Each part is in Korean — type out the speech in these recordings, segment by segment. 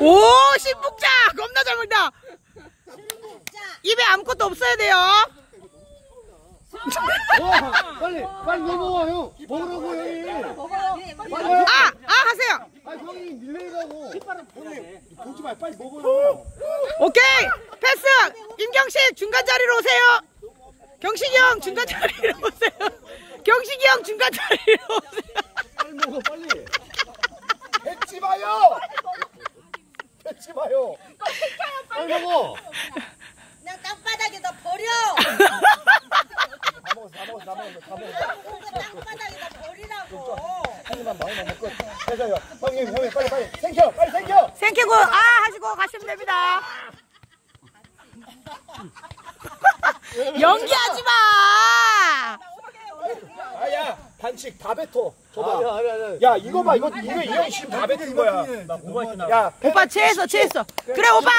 오 신북자 겁나 잘 먹는다 입에 아무것도 없어야 돼요 와, 빨리, 빨리 넘어와, 형. 먹으라고, 형이. 아! 아 하세요 아, 형이 밀레이라고. 형님, 보지 말, 빨리 먹어요. 오케이 패스 임경식 중간 자리로 오세요 경식이 형 중간 자리로 오세요 경식이 형 중간 자리로 오세요 빨리 먹어, 빨리. 뱉지 마요! 뱉지 마요! 빨리 먹어! 그냥 땅바닥에다 버려. 다 먹었어, 다 먹었어, 다 먹었어, 다 먹었어. 그거 땅바닥에다 버리라고. 한 입만 많이 먹고. 됐어요. 형님, 형님, 빨리, 빨리. 생겨! 빨리 생겨! 생기고 아 하시고 가시면 됩니다 연기하지 마 아, 야, 반칙 다 뱉어. 줘봐. 야, 이거 봐, 이거, 이거, 이거 지금 다 뱉은 거야. 야, 오빠 체했어 체했어 그래 오빠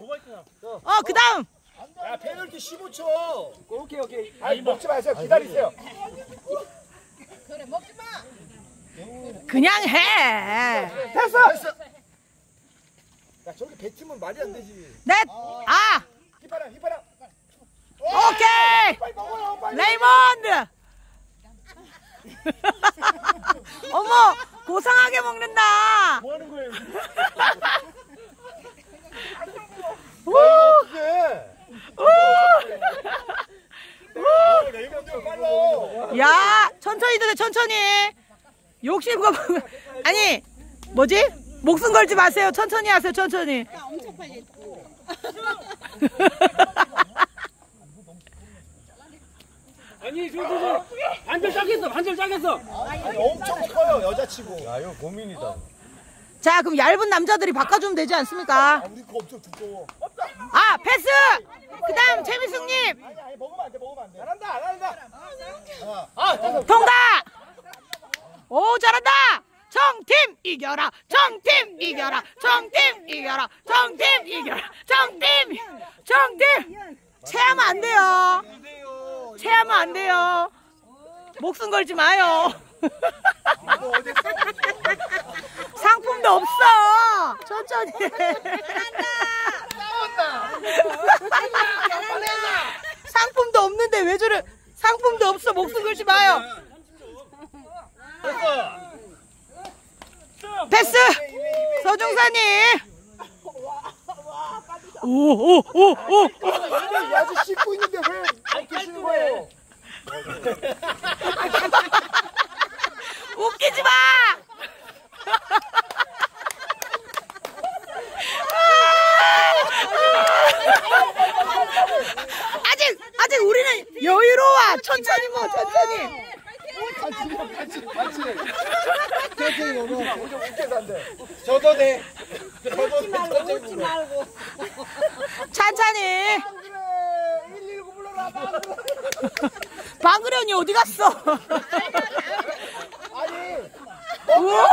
어 그 다음 야, 페널티 15초. 오케이, 오케이. 아니, 먹지 마세요. 기다리세요. 그냥 해 됐어! 됐어! 야, 저렇게 뱉으면 말이 안 되지. 넷 아 휘파람, 휘파람. 오케이 빨리 먹어요, 빨리. 레이몬드 어머 고상하게 먹는다 뭐 하는 거예요? 우! 이게. 우! 어, 레이먼드 빨라. 야 천천히 드세 천천히. 욕심 거 아니 뭐지? 목숨 걸지 마세요. 천천히 하세요 천천히. 아니 저저 저 반절 짜겠어 반절 짜겠어. 엄청 커요, 여자치고. 야, 이거 고민이다. 자 그럼 얇은 남자들이 바꿔주면 되지 않습니까? 아, 우리 거 엄청 두꺼워. 아 패스! 그 다음 최미숙님. 아니, 아니, 먹으면 안 돼, 먹으면 안 돼. 잘한다, 잘한다. 통과! 오 잘한다! 정팀 이겨라! 정팀 이겨라! 정팀 이겨라! 정팀 이겨라! 정팀! 정팀! 체하면 안 돼요. 체하면 안 돼요. 목숨 걸지 마요. 상품도 없어. 천천히 상품도 없는데 왜 저래 상품도 없어 목숨 걸지 마요. 패스 서중사님. 오오오오 이 아직 씻고 있는데 왜 드시는 거예요? 웃기지 마 아직 아직 우리는 여유로워 천천히 뭐 천천히 같이, 같이. 천천히 먹어. 좀 웃겨서 안 돼. 저도 돼. 저도 돼. 천천히 먹어. 천천히 그래, 119 불러라, 나. 방그련이 어디 갔어 아니, 우와.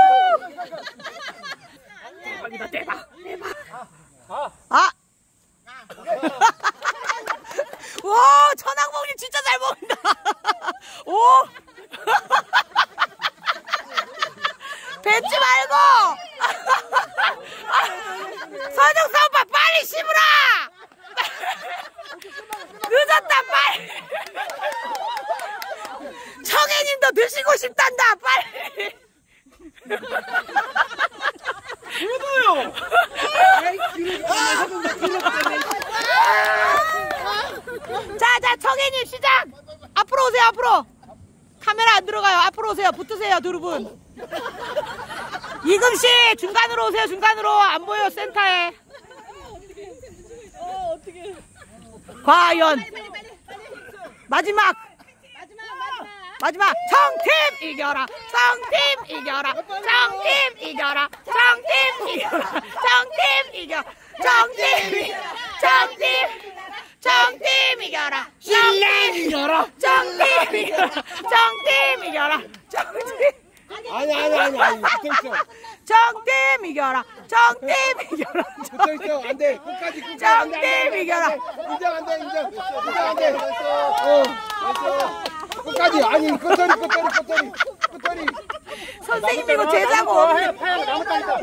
대박이다 대박 대박 아 와, 천왕봉이 진짜 잘 먹는다. 오! 뱉지 말고! 서정사 오빠 빨리 씹으라! 늦었다, 빨리! 청해님도 드시고 싶단다, 빨리! 자, 자, 청해님 시작! 앞으로 오세요, 앞으로! 카메라 안 들어가요. 앞으로 오세요. 붙으세요, 두 분. 이금씨, 중간으로 오세요, 중간으로. 안 보여요, 센터에. 과연. 마지막. 마지막 청팀 이겨라 청팀 이겨라 청팀 이겨라 청팀 이겨라 청팀 이겨 청팀 청팀 청팀 이겨라 청팀 이겨라 청팀 이겨라 청팀 이겨라 청팀 아니, 아니, 아니, 아니. 붙어 있어. 정팀 이겨라 정팀 이겨라 붙어 있어. 안 돼. 끝까지, 끝까지. 정팀 이겨라. 인정 안 돼, 인정. 인정 안 돼. 어, 됐어. 끝까지. 아니 끝자리 끝자리 끝자리 끝자리 선생님이고 제자고. 파야 나무 따니까.